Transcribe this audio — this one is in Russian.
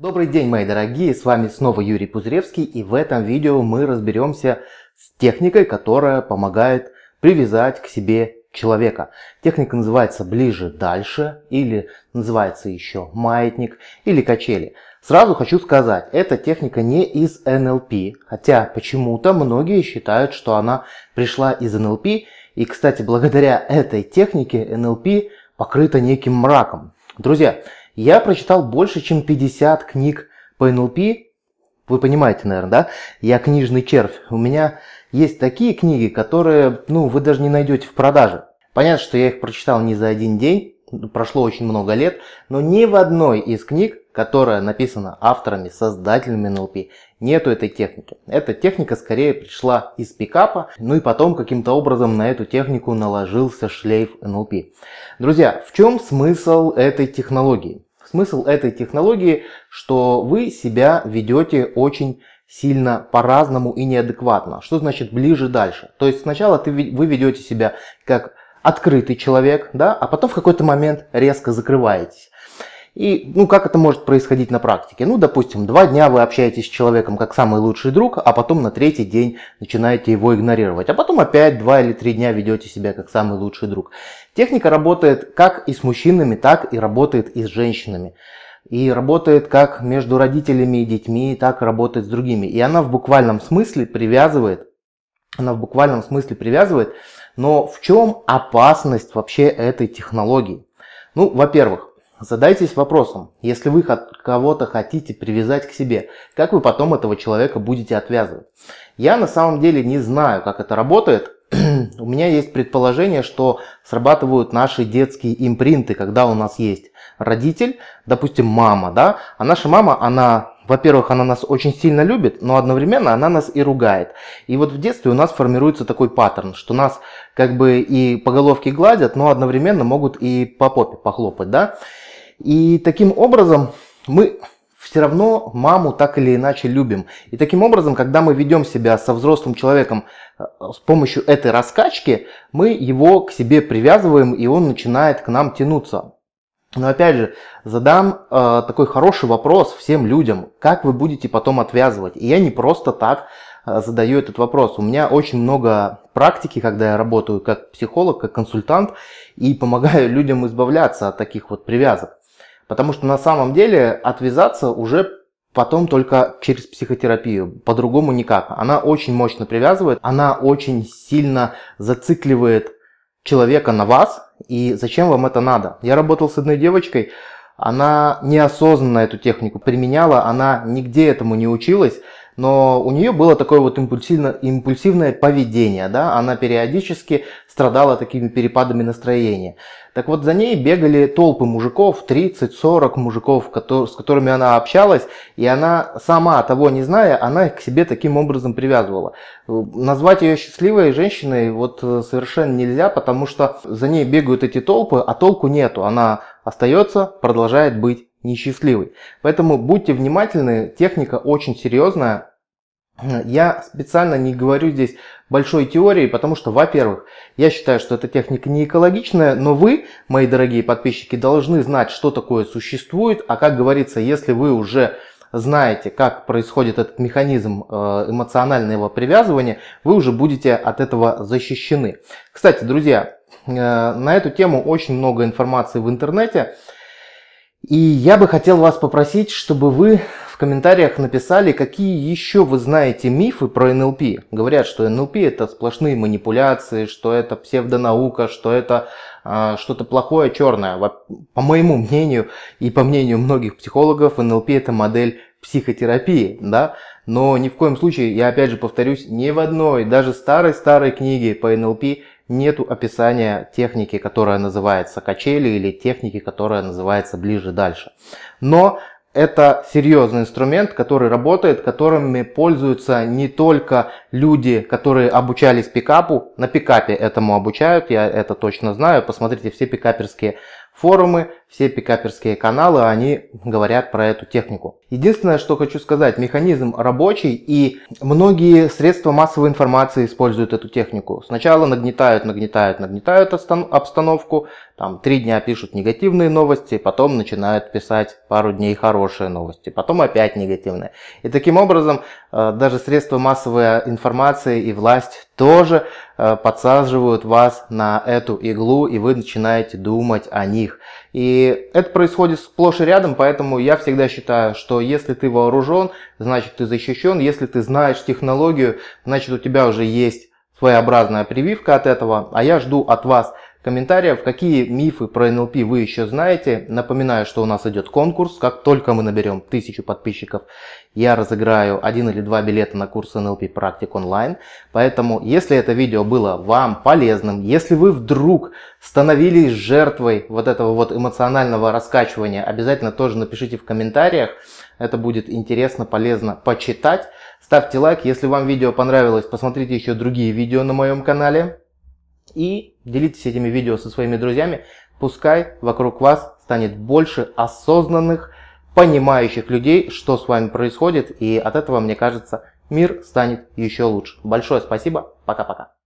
Добрый день, мои дорогие, с вами снова Юрий Пузыревский, и в этом видео мы разберемся с техникой, которая помогает привязать к себе человека. Техника называется «ближе-дальше» или называется еще «маятник» или «качели». Сразу хочу сказать, эта техника не из НЛП, хотя почему-то многие считают, что она пришла из НЛП, и, кстати, благодаря этой технике НЛП покрыта неким мраком. Друзья, я прочитал больше, чем 50 книг по НЛП. Вы понимаете, наверное, да? Я книжный червь. У меня есть такие книги, которые, ну, вы даже не найдете в продаже. Понятно, что я их прочитал не за один день, прошло очень много лет, но ни в одной из книг, которая написана авторами, создателями НЛП, нету этой техники. Эта техника скорее пришла из пикапа, ну и потом каким-то образом на эту технику наложился шлейф НЛП. Друзья, в чем смысл этой технологии? Смысл этой технологии, что вы себя ведете очень сильно по-разному и неадекватно. Что значит ближе дальше? То есть сначала ты, вы ведете себя как открытый человек, да, а потом в какой-то момент резко закрываетесь. И, ну, как это может происходить на практике? Ну, допустим, два дня вы общаетесь с человеком как самый лучший друг, а потом на третий день начинаете его игнорировать. А потом опять два или три дня ведете себя как самый лучший друг. Техника работает как и с мужчинами, так и работает и с женщинами. И работает как между родителями и детьми, так и работает с другими. И она в буквальном смысле привязывает, она в буквальном смысле привязывает, но в чем опасность вообще этой технологии? Ну, во-первых, Задайтесь вопросом, если вы кого-то хотите привязать к себе, как вы потом этого человека будете отвязывать? Я на самом деле не знаю, как это работает. у меня есть предположение, что срабатывают наши детские импринты, когда у нас есть родитель, допустим, мама, да, а наша мама, она во-первых, она нас очень сильно любит, но одновременно она нас и ругает. И вот в детстве у нас формируется такой паттерн, что нас как бы и по головке гладят, но одновременно могут и по попе похлопать, да. И таким образом мы все равно маму так или иначе любим. И таким образом, когда мы ведем себя со взрослым человеком э, с помощью этой раскачки, мы его к себе привязываем, и он начинает к нам тянуться. Но опять же, задам э, такой хороший вопрос всем людям, как вы будете потом отвязывать. И я не просто так э, задаю этот вопрос. У меня очень много практики, когда я работаю как психолог, как консультант, и помогаю людям избавляться от таких вот привязок. Потому что на самом деле отвязаться уже потом только через психотерапию, по-другому никак. Она очень мощно привязывает, она очень сильно зацикливает человека на вас, и зачем вам это надо? Я работал с одной девочкой, она неосознанно эту технику применяла, она нигде этому не училась, но у нее было такое вот импульсивно, импульсивное поведение, да, она периодически страдала такими перепадами настроения. Так вот, за ней бегали толпы мужиков, 30-40 мужиков, с которыми она общалась, и она сама, того не зная, она их к себе таким образом привязывала. Назвать ее счастливой женщиной вот э, совершенно нельзя, потому что за ней бегают эти толпы, а толку нету. Она остается, продолжает быть несчастливой. Поэтому будьте внимательны, техника очень серьезная. Я специально не говорю здесь большой теории, потому что, во-первых, я считаю, что эта техника не экологичная, но вы, мои дорогие подписчики, должны знать, что такое существует, а как говорится, если вы уже знаете, как происходит этот механизм э, эмоционального привязывания, вы уже будете от этого защищены. Кстати, друзья, э, на эту тему очень много информации в интернете. И я бы хотел вас попросить, чтобы вы комментариях написали, какие еще вы знаете мифы про НЛП. Говорят, что НЛП это сплошные манипуляции, что это псевдонаука, что это э, что-то плохое, черное. По моему мнению и по мнению многих психологов, НЛП это модель психотерапии, да, но ни в коем случае, я опять же повторюсь, ни в одной, даже старой-старой книге по НЛП нету описания техники, которая называется качели или техники, которая называется ближе дальше. Но это серьезный инструмент, который работает, которыми пользуются не только люди, которые обучались пикапу, на пикапе этому обучают, я это точно знаю, посмотрите все пикаперские форумы, все пикаперские каналы, они говорят про эту технику. Единственное, что хочу сказать, механизм рабочий и многие средства массовой информации используют эту технику. Сначала нагнетают, нагнетают, нагнетают обстановку, там три дня пишут негативные новости, потом начинают писать пару дней хорошие новости, потом опять негативные. И таким образом даже средства массовой информации и власть тоже э, подсаживают вас на эту иглу, и вы начинаете думать о них. И это происходит сплошь и рядом, поэтому я всегда считаю, что если ты вооружен, значит ты защищен. Если ты знаешь технологию, значит у тебя уже есть своеобразная прививка от этого. А я жду от вас комментариев, какие мифы про НЛП вы еще знаете. Напоминаю, что у нас идет конкурс. Как только мы наберем тысячу подписчиков, я разыграю один или два билета на курс НЛП практик онлайн. Поэтому, если это видео было вам полезным, если вы вдруг становились жертвой вот этого вот эмоционального раскачивания, обязательно тоже напишите в комментариях. Это будет интересно, полезно почитать. Ставьте лайк, если вам видео понравилось, посмотрите еще другие видео на моем канале. И делитесь этими видео со своими друзьями. Пускай вокруг вас станет больше осознанных, понимающих людей, что с вами происходит. И от этого, мне кажется, мир станет еще лучше. Большое спасибо. Пока-пока.